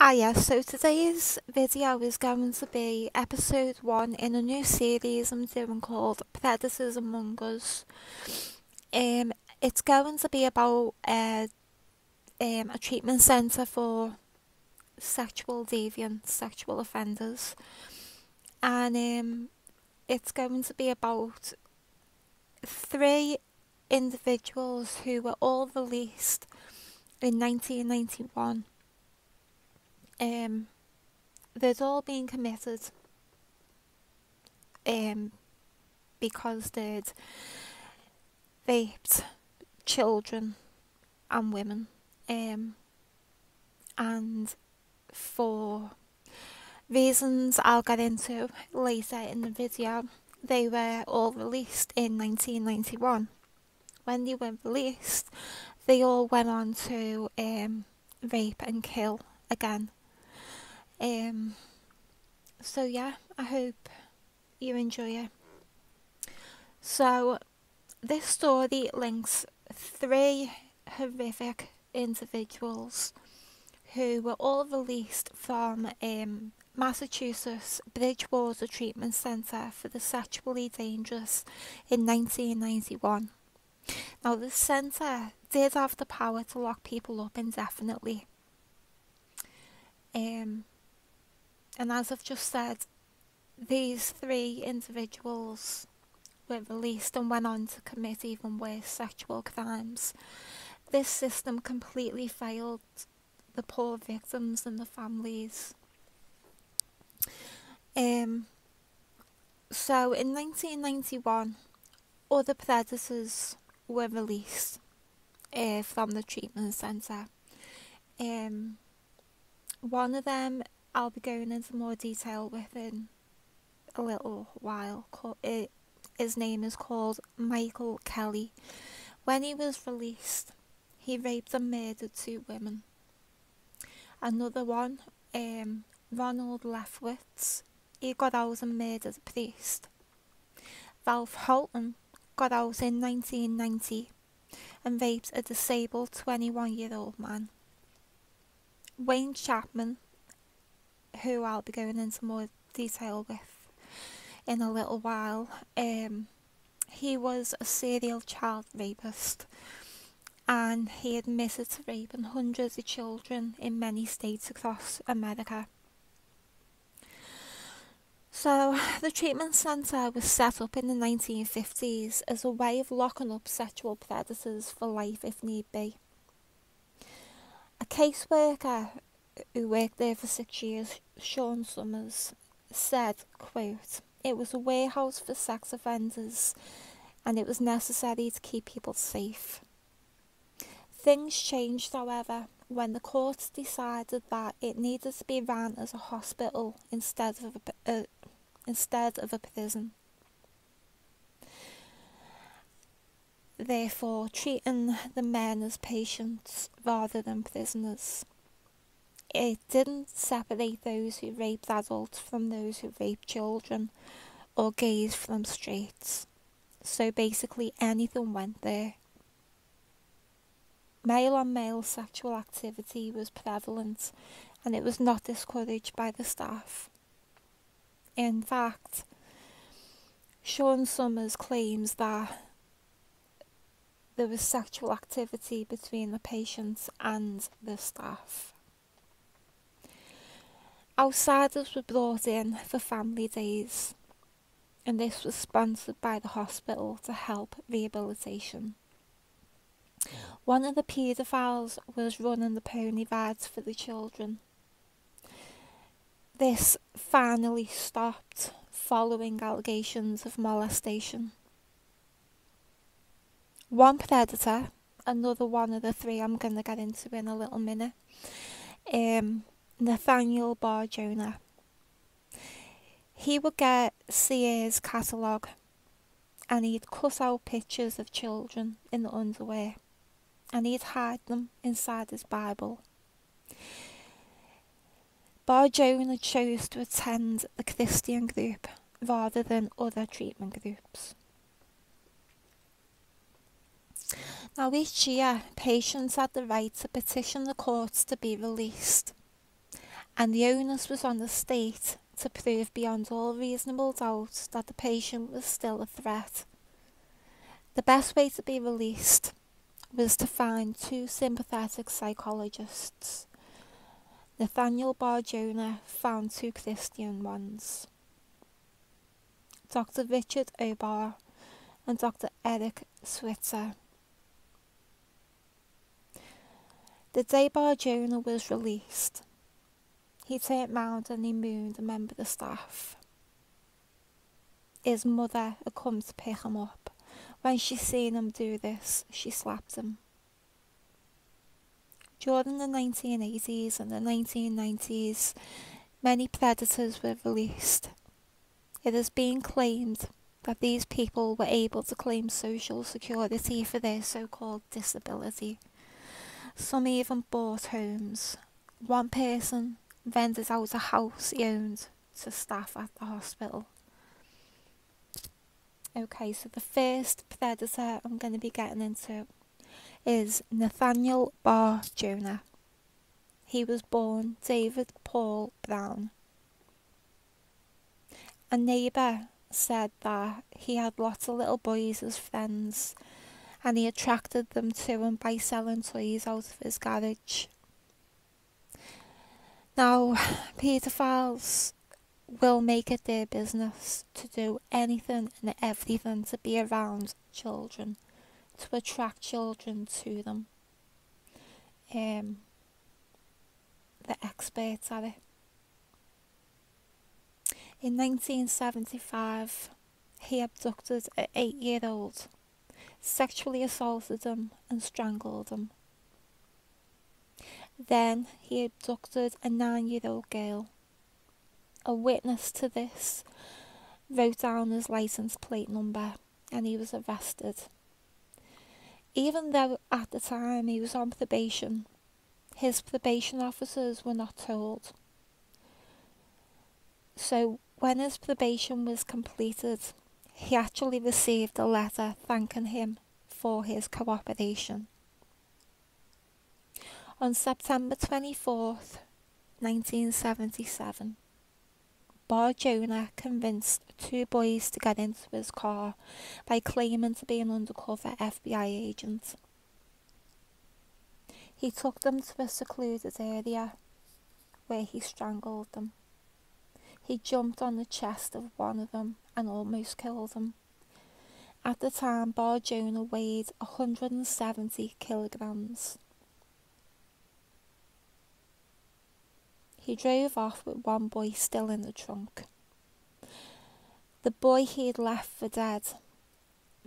Ah yes, so today's video is going to be episode one in a new series I'm doing called Predators Among Us. Um, it's going to be about uh, um, a treatment centre for sexual deviant, sexual offenders. And um, it's going to be about three individuals who were all released in 1991 um, they'd all been committed. Um, because they'd raped children and women. Um, and for reasons I'll get into later in the video they were all released in 1991 when they were released they all went on to um, rape and kill again um, so yeah, I hope you enjoy it. So this story links three horrific individuals who were all released from um, Massachusetts Bridgewater Treatment Centre for the Sexually Dangerous in 1991. Now, this centre did have the power to lock people up indefinitely. Um, and as I've just said, these three individuals were released and went on to commit even worse sexual crimes. This system completely failed the poor victims and the families. Um, so in 1991, other predators were released uh, from the treatment centre. Um, one of them I'll be going into more detail within a little while. His name is called Michael Kelley. When he was released, he raped and murdered two women. Another one, um, Ronald Lefkowitz, he got out and murdered a priest. Ralph Holton got out in 1990 and raped a disabled 21 year old man. Wayne Chapman who I'll be going into more detail with in a little while. Um, he was a serial child rapist and he admitted to raping hundreds of children in many states across America. So, the treatment centre was set up in the 1950s as a way of locking up sexual predators for life if need be. A caseworker who worked there for six years, Sean Summers, said, quote, It was a warehouse for sex offenders and it was necessary to keep people safe. Things changed, however, when the courts decided that it needed to be run as a hospital instead of a, uh, instead of a prison. Therefore, treating the men as patients rather than prisoners it didn't separate those who raped adults from those who raped children or gays from straights. So basically, anything went there. Male on male sexual activity was prevalent and it was not discouraged by the staff. In fact, Sean Summers claims that there was sexual activity between the patients and the staff. Outsiders were brought in for family days, and this was sponsored by the hospital to help rehabilitation. One of the paedophiles was running the pony rides for the children. This finally stopped following allegations of molestation. One predator, another one of the three I'm going to get into in a little minute, um, Nathaniel Bar-Jonah. He would get Sears catalogue and he'd cut out pictures of children in the underwear and he'd hide them inside his Bible. Bar-Jonah chose to attend the Christian group rather than other treatment groups. Now each year, patients had the right to petition the courts to be released and the onus was on the state to prove beyond all reasonable doubt that the patient was still a threat. The best way to be released was to find two sympathetic psychologists. Nathaniel Bar-Jonah found two Christian ones. Dr. Richard Obar and Dr. Eric Switzer. The day Bar-Jonah was released, he turned round and he mooned a member of the staff. His mother had come to pick him up. When she seen him do this, she slapped him. During the 1980s and the 1990s, many predators were released. It has been claimed that these people were able to claim social security for their so-called disability. Some even bought homes. One person rented out a house he owned to staff at the hospital. Okay, so the first predator I'm going to be getting into is Nathaniel Bar-Jonah. He was born David Paul Brown. A neighbour said that he had lots of little boys as friends and he attracted them to him by selling toys out of his garage. Now, paedophiles will make it their business to do anything and everything to be around children, to attract children to them. Um, the experts at it. In 1975, he abducted an eight-year-old, sexually assaulted him and strangled him. Then he abducted a nine-year-old girl. A witness to this wrote down his license plate number and he was arrested. Even though at the time he was on probation, his probation officers were not told. So when his probation was completed, he actually received a letter thanking him for his cooperation. On September 24th, 1977, Bar-Jonah convinced two boys to get into his car by claiming to be an undercover FBI agent. He took them to a secluded area where he strangled them. He jumped on the chest of one of them and almost killed him. At the time, Bar-Jonah weighed 170 kilograms. He drove off with one boy still in the trunk. The boy he had left for dead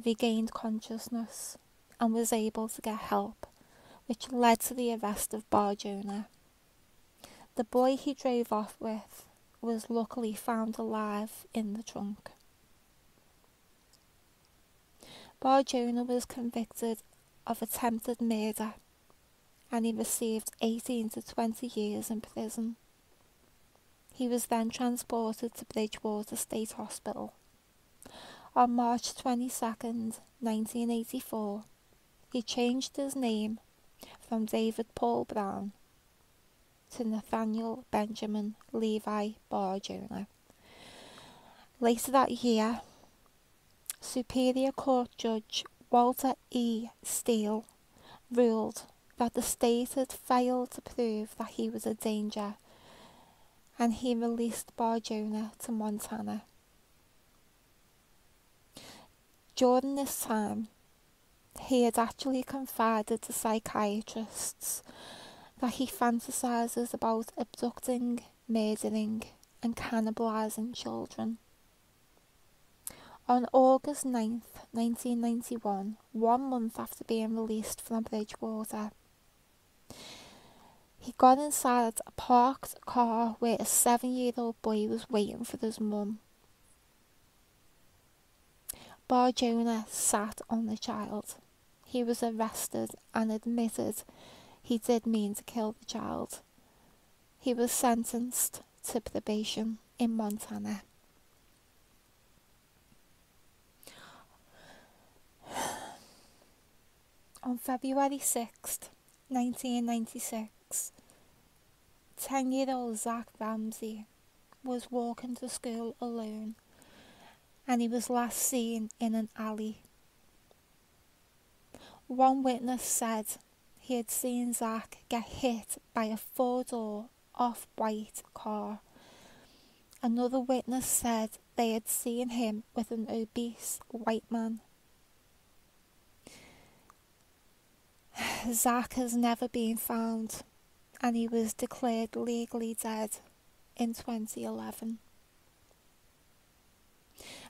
regained consciousness and was able to get help, which led to the arrest of Bar-Jonah. The boy he drove off with was luckily found alive in the trunk. Bar-Jonah was convicted of attempted murder and he received 18 to 20 years in prison. He was then transported to Bridgewater State Hospital. On March 22, 1984, he changed his name from David Paul Brown to Nathaniel Benjamin Levi Bar-Jonah. Later that year, Superior Court Judge Walter E. Steele ruled that the state had failed to prove that he was a danger and he released Bar-Jonah to Montana. During this time, he had actually confided to psychiatrists that he fantasises about abducting, murdering and cannibalising children. On August 9th, 1991, one month after being released from Bridgewater, he got inside a parked car where a seven-year-old boy was waiting for his mum. Bar-Jonah sat on the child. He was arrested and admitted he did mean to kill the child. He was sentenced to probation in Montana. On February 6th, 1996, 10 year old Zach Ramsay was walking to school alone and he was last seen in an alley. One witness said he had seen Zach get hit by a four door off white car. Another witness said they had seen him with an obese white man. Zach has never been found and he was declared legally dead in 2011.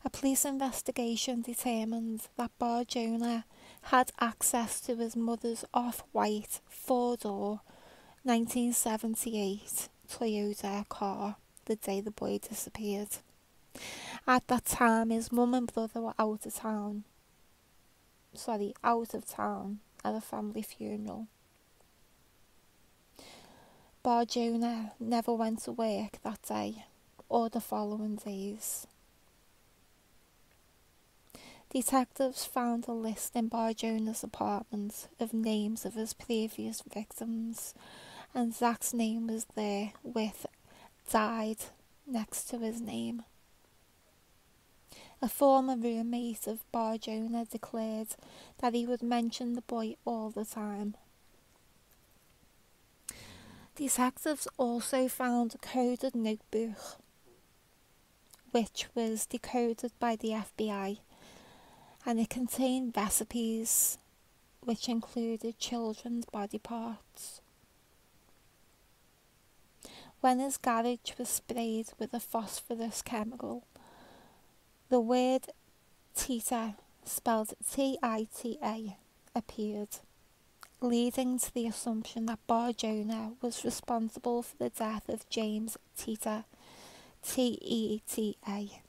A police investigation determined that Bar-Jonah had access to his mother's off-white four-door 1978 Toyota car the day the boy disappeared. At that time, his mum and brother were out of town. Sorry, out of town at a family funeral. Bar-Jonah never went to work that day or the following days. Detectives found a list in Bar-Jonah's apartment of names of his previous victims, and Zach's name was there with died next to his name. A former roommate of Bar-Jonah declared that he would mention the boy all the time. Detectives also found a coded notebook which was decoded by the FBI and it contained recipes which included children's body parts. When his garage was sprayed with a phosphorus chemical, the word Tita, spelled T-I-T-A, appeared, leading to the assumption that Bar-Jonah was responsible for the death of James Teta, T-E-T-A.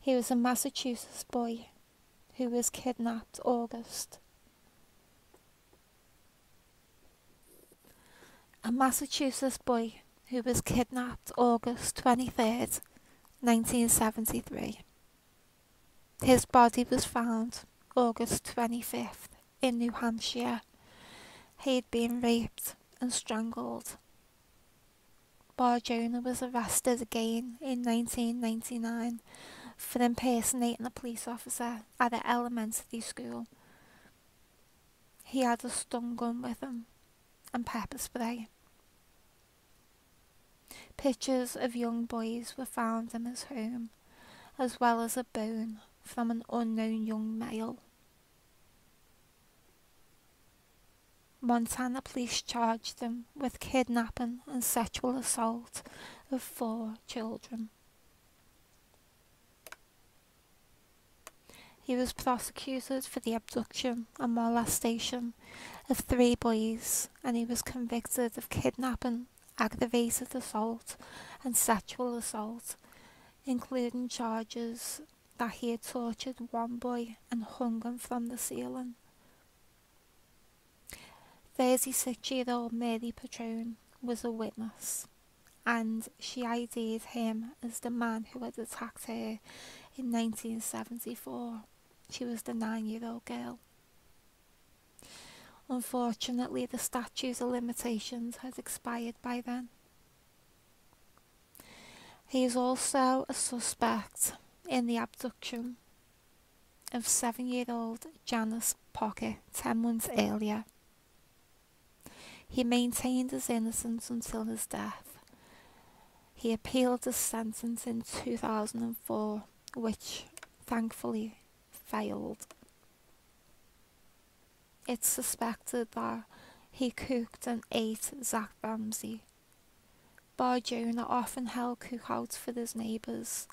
He was a Massachusetts boy who was kidnapped August. A Massachusetts boy who was kidnapped August 23rd, 1973. His body was found August 25th in New Hampshire. He had been raped and strangled. Bar-Jonah was arrested again in 1999 for impersonating a police officer at an elementary school. He had a stun gun with him and pepper spray. Pictures of young boys were found in his home, as well as a bone from an unknown young male. Montana police charged him with kidnapping and sexual assault of four children. He was prosecuted for the abduction and molestation of three boys and he was convicted of kidnapping, aggravated assault and sexual assault, including charges that he had tortured one boy and hung him from the ceiling. 36-year-old Mary Patrone was a witness and she ID'd him as the man who had attacked her in 1974. She was the nine-year-old girl. Unfortunately, the statute of limitations has expired by then. He is also a suspect in the abduction of seven-year-old Janice Pockett ten months earlier. He maintained his innocence until his death. He appealed his sentence in 2004, which thankfully failed. It's suspected that he cooked and ate Zach Ramsay. Bar-Jonah often held cookouts for his neighbours,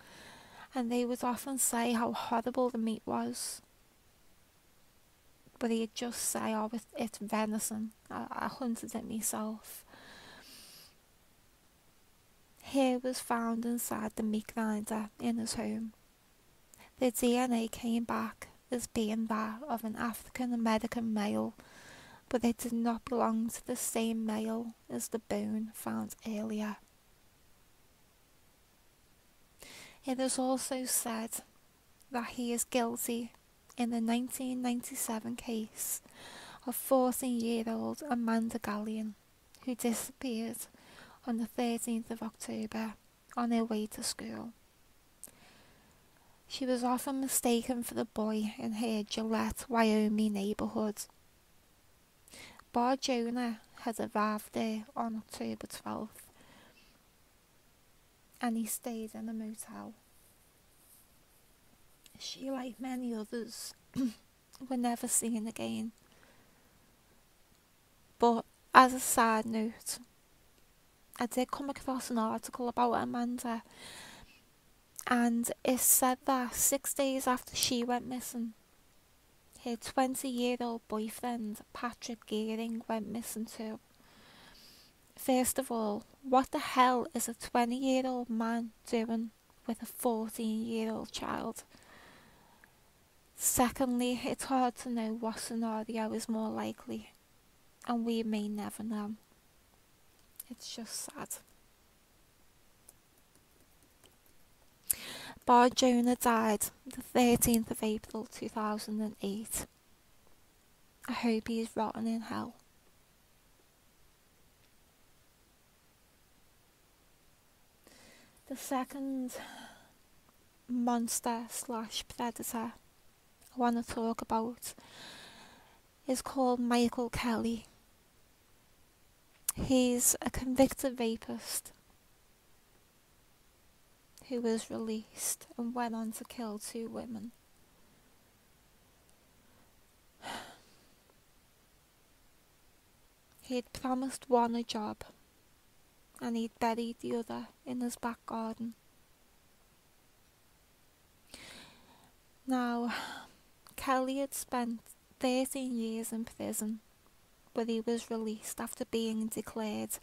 and they would often say how horrible the meat was. But he'd just say, oh, it's venison. I, I hunted it myself. Hair was found inside the meat grinder in his home. The DNA came back as being that of an African American male, but it did not belong to the same male as the bone found earlier. It is also said that he is guilty in the 1997 case of 14-year-old Amanda Gallion, who disappeared on the 13th of October on her way to school. She was often mistaken for the boy in her Gillette, Wyoming neighbourhood. Bar Jonah had arrived there on October 12th and he stayed in a motel. She, like many others, were never seen again. But as a side note, I did come across an article about Amanda, and it said that six days after she went missing, her 20 year old boyfriend, Patrick Gearing, went missing too. First of all, what the hell is a 20 year old man doing with a 14 year old child? Secondly, it's hard to know what scenario is more likely, and we may never know. It's just sad. Bar Jonah died the 13th of April 2008. I hope he is rotten in hell. The second monster slash predator I want to talk about is called Michael Kelley. He's a convicted rapist who was released and went on to kill two women. He had promised one a job and he'd buried the other in his back garden. Now, Kelley had spent 13 years in prison, but he was released after being declared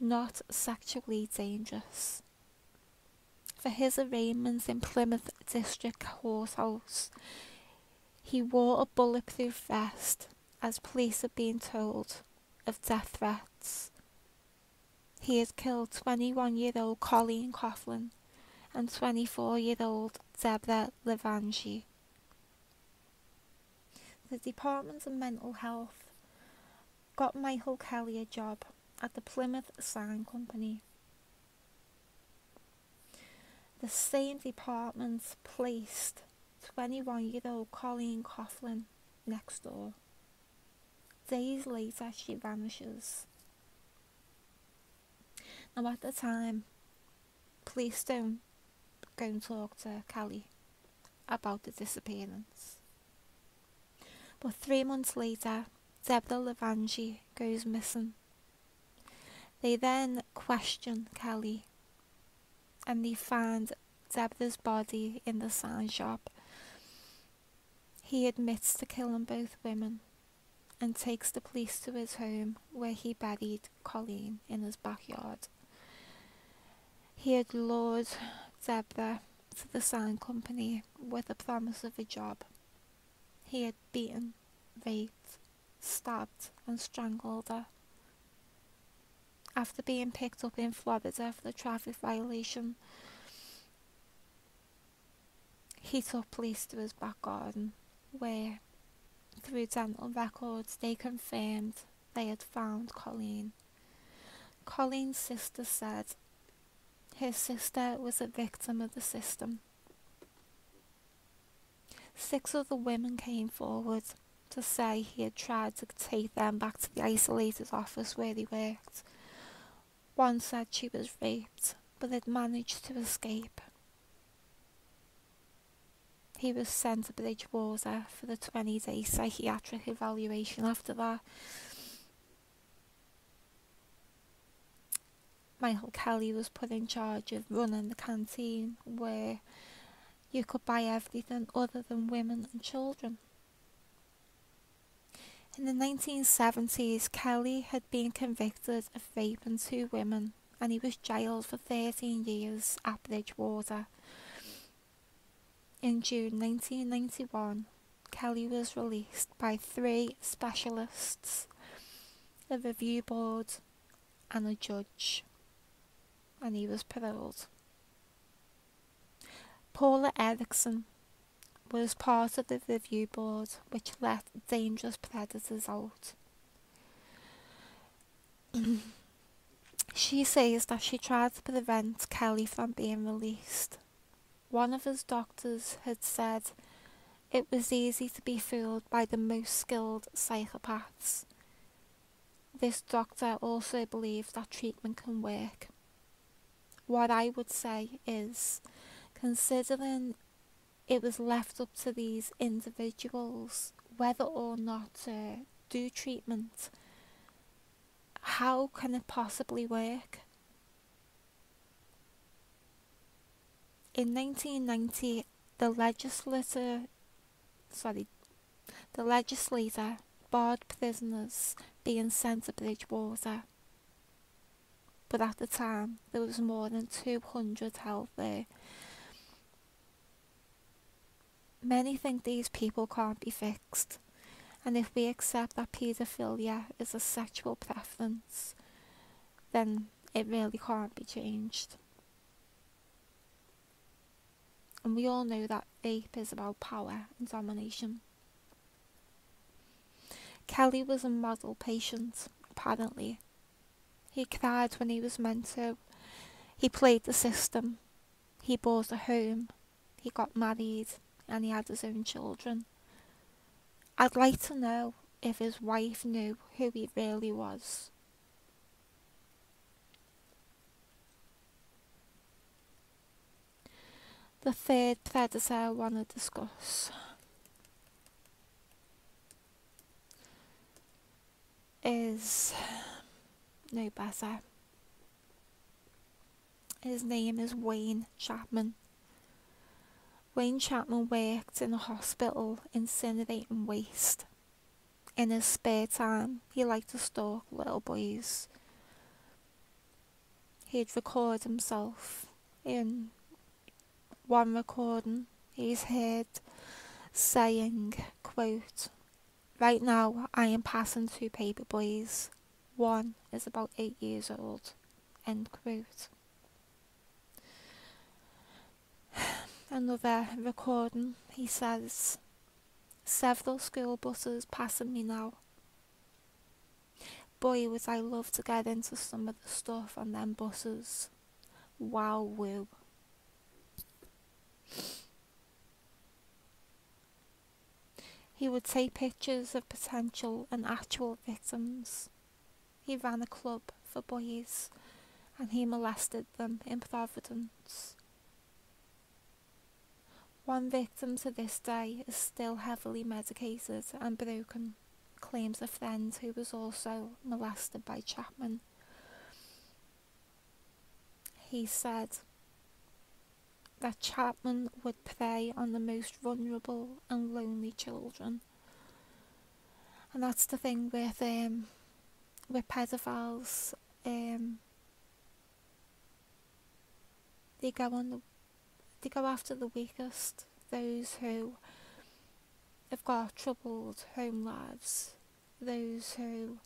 not sexually dangerous. For his arraignment in Plymouth District Courthouse, he wore a bulletproof vest as police had been told of death threats he has killed 21 year old Colleen Coughlin and 24 year old Deborah Levangie. The Department of Mental Health got Michael Kelley a job at the Plymouth Sign Company. The same department placed 21 year old Colleen Coughlin next door. Days later, she vanishes. Now at the time, police don't go and talk to Kelley about the disappearance. But three months later, Deborah Levangie goes missing. They then question Kelley and they find Deborah's body in the sign shop. He admits to killing both women and takes the police to his home where he buried Colleen in his backyard. He had lured Deborah to the sign company with the promise of a job. He had beaten, raped, stabbed and strangled her. After being picked up in Florida for the traffic violation, he took police to his back garden where, through dental records, they confirmed they had found Colleen. Colleen's sister said his sister was a victim of the system. Six other women came forward to say he had tried to take them back to the isolated office where they worked. One said she was raped, but had managed to escape. He was sent to Bridgewater for the 20 day psychiatric evaluation after that. Michael Kelley was put in charge of running the canteen where you could buy everything other than women and children. In the 1970s, Kelley had been convicted of raping two women and he was jailed for 13 years at Bridgewater. In June 1991, Kelley was released by three specialists, a review board, and a judge and he was paroled. Paula Erickson was part of the review board which let dangerous predators out. she says that she tried to prevent Kelley from being released. One of his doctors had said it was easy to be fooled by the most skilled psychopaths. This doctor also believed that treatment can work. What I would say is, considering it was left up to these individuals whether or not to do treatment, how can it possibly work? In 1990, the legislator, sorry, the legislator barred prisoners being sent to Bridgewater. But at the time, there was more than 200 held there Many think these people can't be fixed, and if we accept that paedophilia is a sexual preference, then it really can't be changed. And we all know that vape is about power and domination. Kelley was a model patient, apparently. He cried when he was meant to. He played the system. He bought a home. He got married and he had his own children. I'd like to know if his wife knew who he really was. The third predator I want to discuss is no better. His name is Wayne Chapman. Wayne Chapman worked in a hospital incinerating waste. In his spare time, he liked to stalk little boys. He'd record himself in one recording. He's heard saying, quote, Right now I am passing two paper boys. One is about eight years old. End quote. Another recording, he says, Several school buses passing me now. Boy, would I love to get into some of the stuff on them buses. Wow, woo. He would take pictures of potential and actual victims. He ran a club for boys and he molested them in Providence. One victim to this day is still heavily medicated and broken, claims a friend who was also molested by Chapman. He said that Chapman would prey on the most vulnerable and lonely children. And that's the thing with um, with pedophiles. Um, they go on the they go after the weakest, those who have got troubled home lives, those who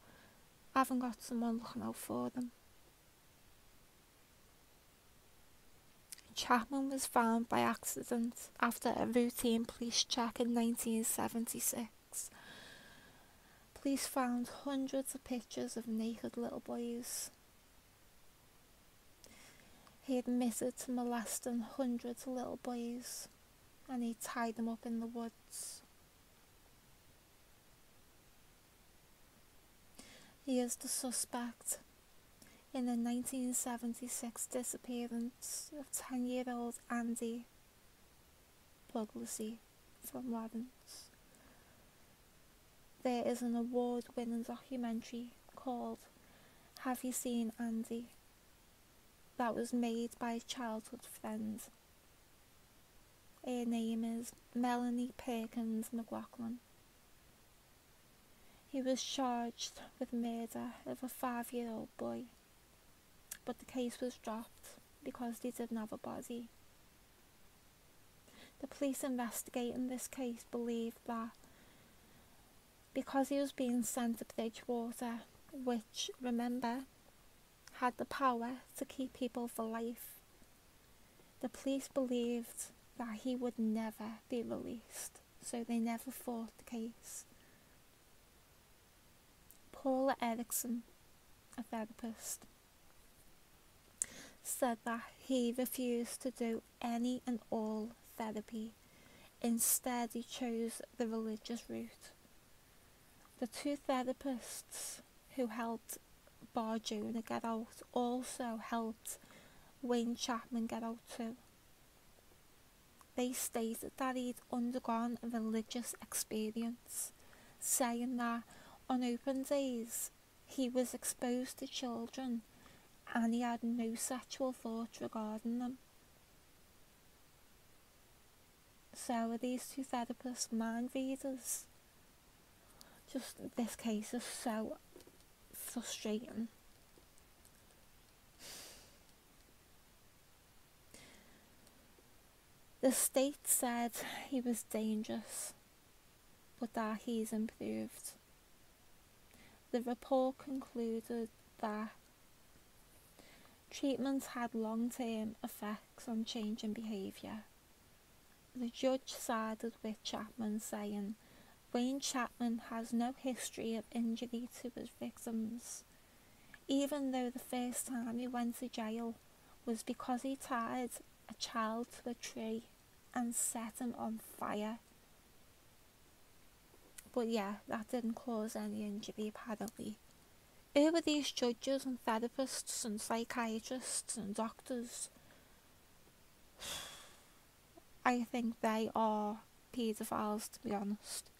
haven't got someone looking out for them. Chapman was found by accident after a routine police check in 1976. Police found hundreds of pictures of naked little boys he admitted to molesting hundreds of little boys and he tied them up in the woods. He is the suspect in the 1976 disappearance of 10 year old Andy Puglisi from Lawrence. There is an award winning documentary called Have You Seen Andy? That was made by a childhood friend. Her name is Melanie Perkins McLaughlin. He was charged with murder of a five year old boy, but the case was dropped because they didn't have a body. The police investigating this case believed that because he was being sent to Bridgewater, which, remember, had the power to keep people for life. The police believed that he would never be released, so they never fought the case. Paula Erickson, a therapist, said that he refused to do any and all therapy. Instead, he chose the religious route. The two therapists who helped Bar Jonah get out also helped Wayne Chapman get out too. They stated that he'd undergone a religious experience, saying that on open days he was exposed to children and he had no sexual thoughts regarding them. So these two therapists mind readers? Just this case is so frustrating. The state said he was dangerous, but that he's improved. The report concluded that treatment had long-term effects on changing behaviour. The judge sided with Chapman saying Wayne Chapman has no history of injury to his victims, even though the first time he went to jail was because he tied a child to a tree and set him on fire. But yeah, that didn't cause any injury apparently. Who are these judges and therapists and psychiatrists and doctors? I think they are paedophiles to be honest.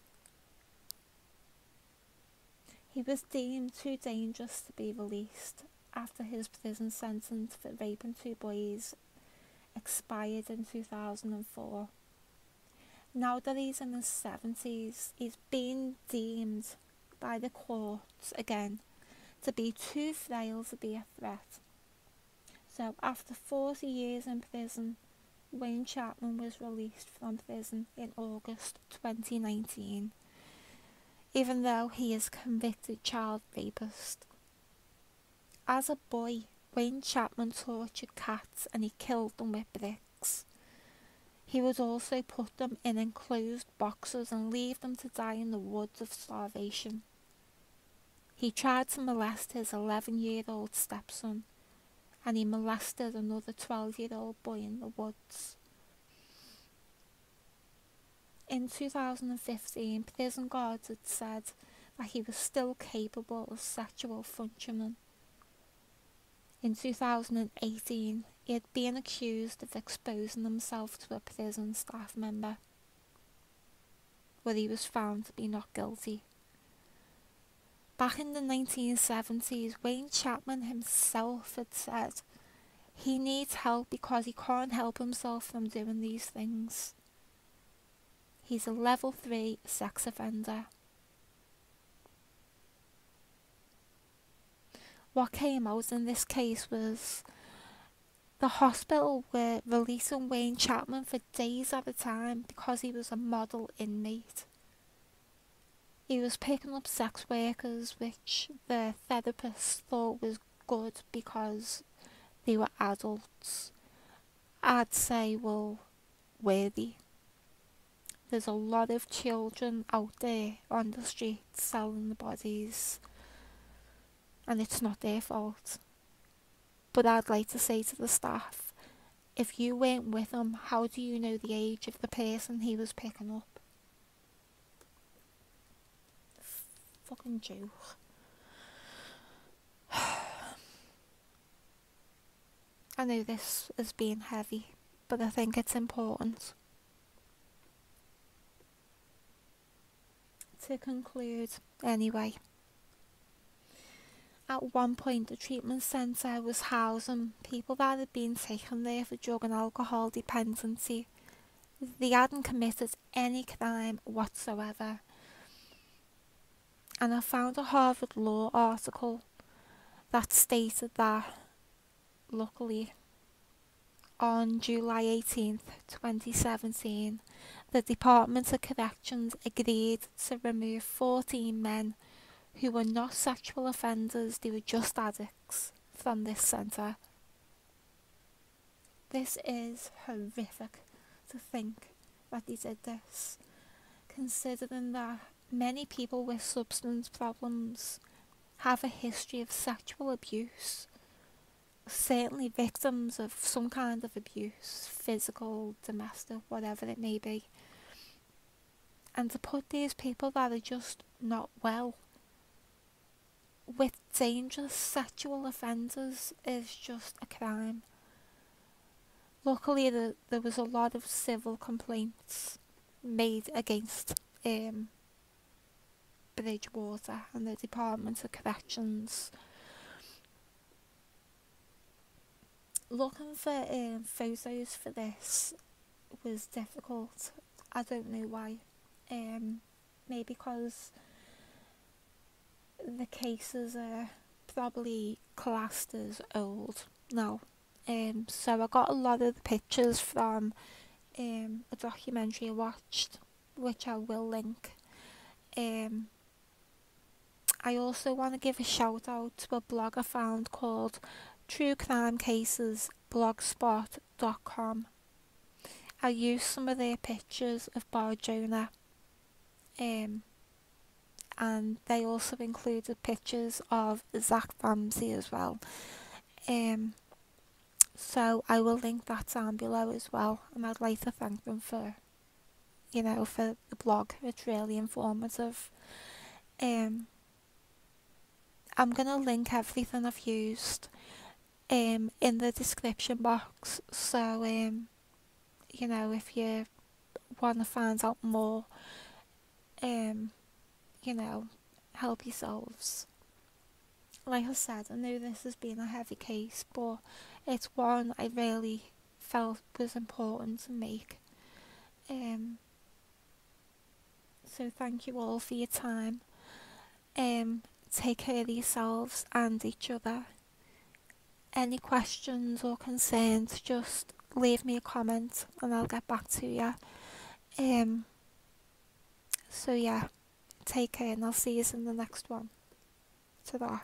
He was deemed too dangerous to be released after his prison sentence for raping two boys expired in 2004. Now that he's in his 70s, he's been deemed by the courts again to be too frail to be a threat. So after 40 years in prison, Wayne Chapman was released from prison in August 2019 even though he is convicted child rapist. As a boy, Wayne Chapman tortured cats and he killed them with bricks. He would also put them in enclosed boxes and leave them to die in the woods of starvation. He tried to molest his 11 year old stepson and he molested another 12 year old boy in the woods. In 2015, prison guards had said that he was still capable of sexual functioning. In 2018, he had been accused of exposing himself to a prison staff member, but he was found to be not guilty. Back in the 1970s, Wayne Chapman himself had said he needs help because he can't help himself from doing these things. He's a level 3 sex offender. What came out in this case was the hospital were releasing Wayne Chapman for days at a time because he was a model inmate. He was picking up sex workers, which the therapists thought was good because they were adults. I'd say, well, worthy. There's a lot of children out there on the streets selling the bodies, and it's not their fault. But I'd like to say to the staff, if you weren't with him, how do you know the age of the person he was picking up? Fucking joke. I know this is being heavy, but I think it's important. To conclude anyway. At one point, the treatment centre was housing people that had been taken there for drug and alcohol dependency. They hadn't committed any crime whatsoever. And I found a Harvard Law article that stated that, luckily, on July 18th, 2017, the Department of Corrections agreed to remove 14 men who were not sexual offenders, they were just addicts, from this centre. This is horrific to think that they did this, considering that many people with substance problems have a history of sexual abuse, certainly victims of some kind of abuse, physical, domestic, whatever it may be. And to put these people that are just not well with dangerous sexual offenders is just a crime. Luckily, the, there was a lot of civil complaints made against um, Bridgewater and the Department of Corrections. Looking for um, photos for this was difficult. I don't know why. Um, maybe because the cases are probably classed as old now. Um, so I got a lot of the pictures from um, a documentary I watched, which I will link. Um, I also want to give a shout out to a blog I found called True Crime Cases blogspot.com. I used some of their pictures of Bar Jonah um, and they also included pictures of Zach Ramsay as well. Um, so I will link that down below as well, and I'd like to thank them for, you know, for the blog. It's really informative. Um, I'm gonna link everything I've used um in the description box. So um, you know, if you want to find out more, um, you know, help yourselves. Like I said, I know this has been a heavy case, but it's one I really felt was important to make. Um, so thank you all for your time. Um, take care of yourselves and each other. Any questions or concerns, just leave me a comment and I'll get back to you. Um, so yeah, take care and I'll see you in the next one. Ta-da.